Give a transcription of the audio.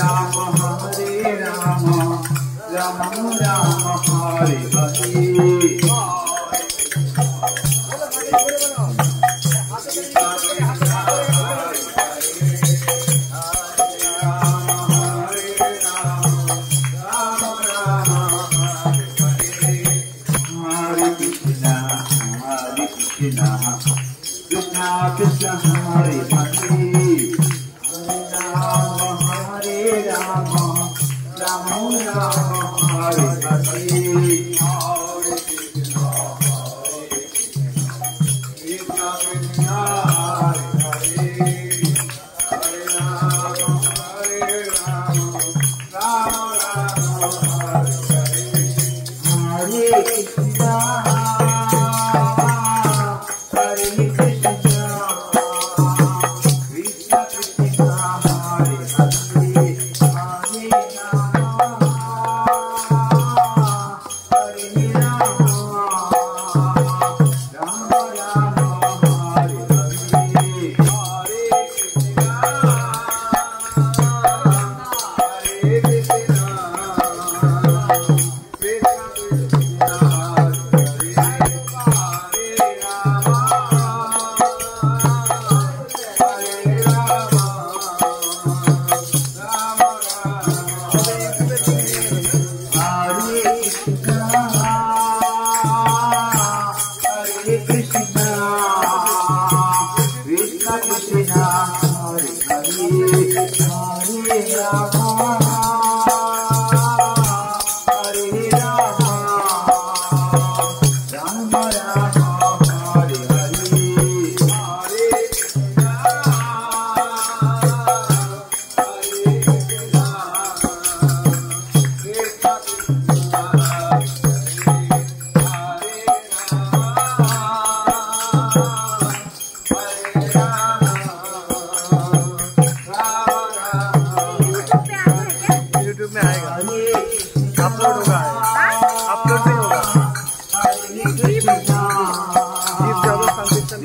Ram Hare Krishna Krishna Hare Hare Amen. Hare Rama.